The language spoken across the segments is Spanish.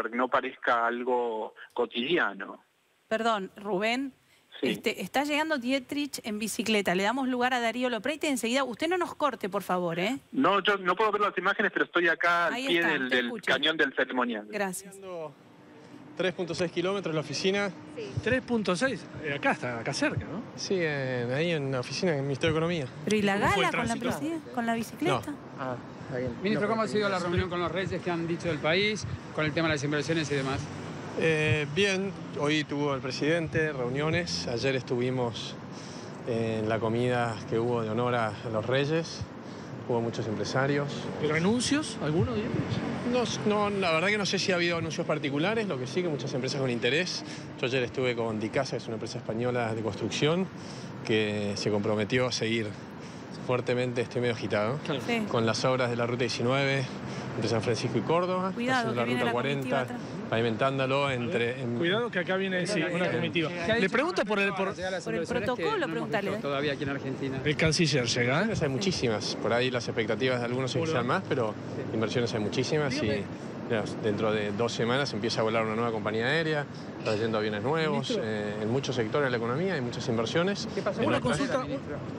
para que no parezca algo cotidiano. Perdón, Rubén. Este, está llegando Dietrich en bicicleta. Le damos lugar a Darío Lopreite enseguida. Usted no nos corte, por favor, ¿eh? No, yo no puedo ver las imágenes, pero estoy acá al pie del, cañón del ceremonial. Gracias. 3.6 kilómetros la oficina. Sí. 3.6, eh, acá está, acá cerca, ¿no? Sí, ahí en la oficina del Ministerio de Economía. ¿Pero y la gala con la, con la bicicleta? No. Ah, bien. Ministro, ¿cómo ha sido la reunión con los reyes que han dicho del país, con el tema de las inversiones y demás? Eh, bien, hoy tuvo el presidente reuniones, ayer estuvimos en la comida que hubo de honor a los reyes, hubo muchos empresarios. ¿Pero anuncios? ¿Alguno de ellos? No, la verdad que no sé si ha habido anuncios particulares, lo que sí que muchas empresas con interés. Yo ayer estuve con Dicasa, que es una empresa española de construcción, que se comprometió a seguir fuertemente, estoy medio agitado, con las obras de la Ruta 19 entre San Francisco y Córdoba, Cuidado, la Ruta 40 pavimentándolo entre... Cuidado que acá viene una comitiva. Le pregunto por el, por, el protocolo, pregúntale. Todavía aquí en Argentina. El canciller llega. Hay muchísimas. Por ahí las expectativas de algunos se quizás más, pero inversiones hay muchísimas y dentro de dos semanas empieza a volar una nueva compañía aérea, trayendo aviones nuevos. Eh, en muchos sectores de la economía hay muchas inversiones. ¿Qué pasó? Una consulta.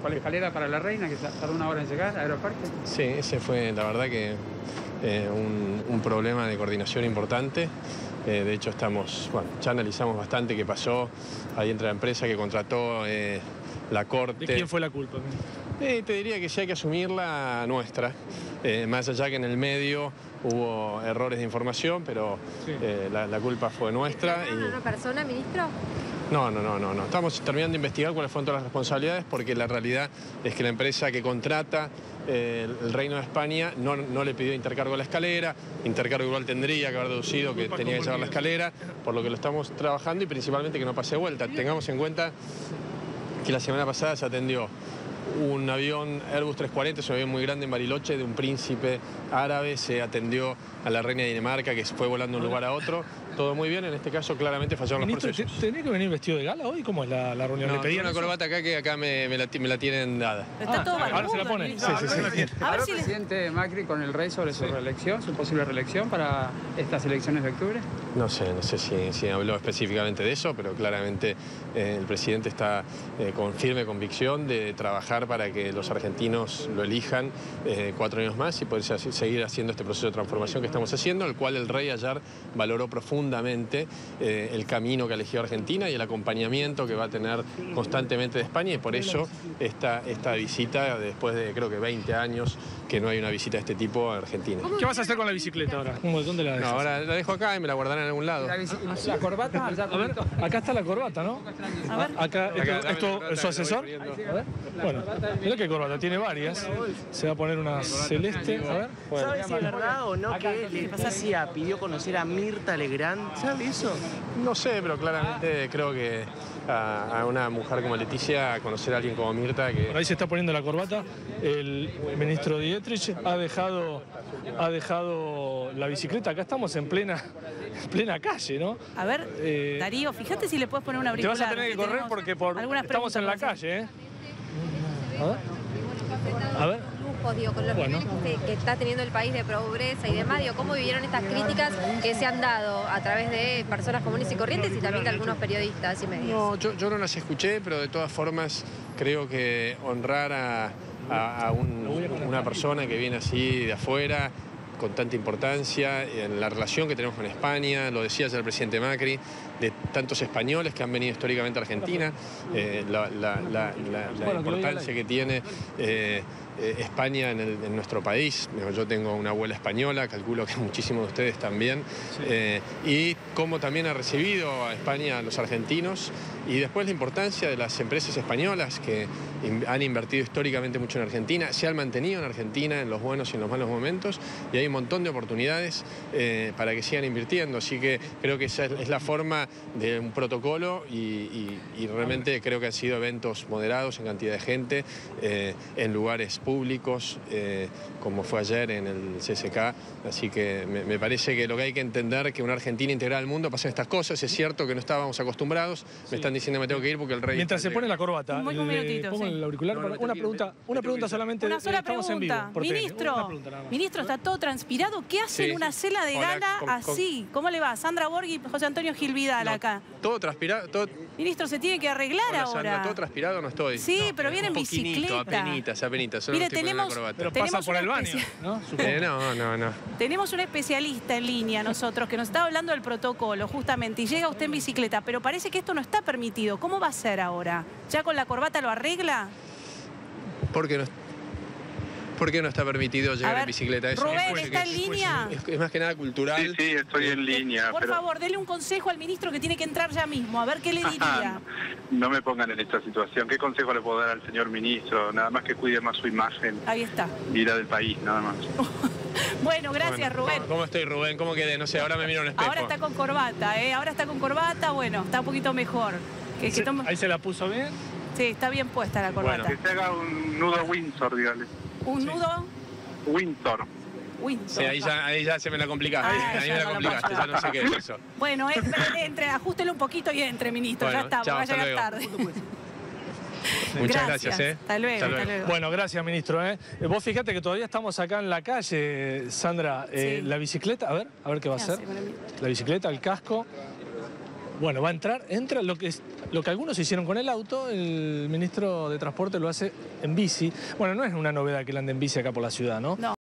¿Cuál escalera para la reina que tardó una hora en llegar a Aeroparque? Sí, ese fue la verdad que eh, un, problema de coordinación importante. Eh, de hecho, estamos, bueno, ya analizamos bastante qué pasó ahí entre la empresa que contrató eh, la corte. ¿De quién fue la culpa? te diría que sí hay que asumirla nuestra. más allá que en el medio hubo errores de información, pero la, culpa fue nuestra. ¿Y... una persona, ministro? No, no, no, no, no. Estamos terminando de investigar cuáles fueron todas las responsabilidades porque la realidad es que la empresa que contrata eh, el Reino de España no, le pidió intercargo a la escalera, intercargo igual tendría que haber deducido que tenía que llevar la escalera, por lo que lo estamos trabajando y principalmente que no pase vuelta. Tengamos en cuenta que la semana pasada se atendió un avión Airbus 340, es un avión muy grande en Bariloche, de un príncipe árabe, se atendió a la reina de Dinamarca que fue volando de un lugar a otro. Todo muy bien, en este caso claramente fallaron los procesos. ¿Tenés que venir vestido de gala hoy? ¿Cómo es la, reunión? ¿Le pedí una corbata acá que acá me, la, tienen dada. Está todo Ahora se la pone. Sí, sí, sí. ¿Habló el presidente Macri con el rey sobre su reelección, su posible reelección para estas elecciones de octubre? No sé, no sé si, habló específicamente de eso, pero claramente eh, el presidente está eh, con firme convicción de trabajar para que los argentinos lo elijan eh, cuatro años más y poder seguir haciendo este proceso de transformación que estamos haciendo, el cual el rey ayer valoró profundamente el camino que ha elegido Argentina y el acompañamiento que va a tener constantemente de España y por eso esta, esta visita, después de creo que 20 años que no hay una visita de este tipo a Argentina. ¿Qué vas a hacer con la bicicleta ahora? ¿Dónde la dejas? No, ahora la dejo acá y me la guardarán en algún lado. ¿La, corbata? A ver, acá está la corbata, ¿no? A ver. Acá, esto, ¿es su asesor? Bueno, mira qué corbata, tiene varias. Se va a poner una celeste. A ver. ¿Sabe si es verdad o no que Leticia pidió conocer a Mirta Legrand? ¿Sabe eso? No sé, pero claramente creo que a, una mujer como Leticia, conocer a alguien como Mirta que... ahí se está poniendo la corbata. El ministro Dietrich ha dejado, ha dejado la bicicleta. Acá estamos en plena, plena calle, ¿no? A ver, eh, Darío, fíjate si le puedes poner una auricular. Te vas a tener que correr porque por, estamos en la calle, ¿eh? A ver. A ver con los bueno. que, está teniendo el país de pobreza y demás, digo, ¿cómo vivieron estas críticas que se han dado a través de personas comunes y corrientes y también de algunos periodistas y medios? No, yo, no las escuché, pero de todas formas creo que honrar a, una persona que viene así de afuera con tanta importancia, en la relación que tenemos con España, lo decía ya el presidente Macri, de tantos españoles que han venido históricamente a Argentina, eh, la, importancia que tiene eh, eh, España en, nuestro país. Yo tengo una abuela española, calculo que muchísimos de ustedes también, y cómo también ha recibido a España a los argentinos, y después la importancia de las empresas españolas que han invertido históricamente mucho en Argentina, se han mantenido en Argentina en los buenos y en los malos momentos, y hay un montón de oportunidades para que sigan invirtiendo, así que creo que esa es la forma de un protocolo y, realmente creo que han sido eventos moderados en cantidad de gente, eh, en lugares públicos, eh, como fue ayer en el CSK. Así que me, parece que lo que hay que entender es que una Argentina integral al mundo pasan estas cosas. Es cierto que no estábamos acostumbrados. Me están diciendo que me tengo que ir porque el rey... Mientras se pone la corbata, un, minutito, el auricular. una pregunta, una pregunta solamente. Una sola pregunta. Ministro, ministro, está todo transpirado. ¿Qué hace en una cena de gala así? ¿Cómo le va? Sandra Borghi y José Antonio Gil Vidal acá. Todo transpirado. Todo... Ministro, se tiene que arreglar ahora. Sandra, todo transpirado no estoy. Sí, pero viene en bicicleta. apenitas, apenitas. Mire, tenemos, pero pasa por el baño, ¿no? Eh, no, no, no. Tenemos un especialista en línea nosotros que nos está hablando del protocolo, justamente, y llega usted en bicicleta, pero parece que esto no está permitido. ¿Cómo va a ser ahora? ¿Ya con la corbata lo arregla? Porque no, ¿Por qué no está permitido llegar en bicicleta? Eso Rubén, ¿está en línea? Es, más que nada cultural. Sí, sí, estoy en línea. Por favor, dele un consejo al ministro que tiene que entrar ya mismo, a ver qué le diría. no me pongan en esta situación. ¿Qué consejo le puedo dar al señor ministro? Nada más que cuide más su imagen. Ahí está. Y la del país, nada más. bueno, gracias Rubén. ¿Cómo estoy Rubén? ¿Cómo quedé? No sé, ahora me miro en el espejo. Ahora está con corbata, ¿eh? Ahora está con corbata, bueno, está un poquito mejor. Ahí se la puso bien. Sí, está bien puesta la corbata. Bueno, que se haga un nudo Windsor, dígale. ¿Un nudo? Windsor. Windsor. Sí, ahí ya, ahí ya se me la complicaste. Ah, ahí me la complicaste, ya no sé qué es eso. Bueno, entre, ajustele un poquito y entre, ministro. ya está, va a llegar tarde. Muchas gracias, ¿eh? Hasta luego, hasta luego. Bueno, gracias, ministro. ¿eh? Vos fíjate que todavía estamos acá en la calle, Sandra. Eh, la bicicleta, a ver, a ver qué va a hacer. La bicicleta, el casco. Bueno, va a entrar, entra lo que, lo que algunos hicieron con el auto, el ministro de Transporte lo hace en bici. Bueno, no es una novedad que él ande en bici acá por la ciudad, ¿no? No.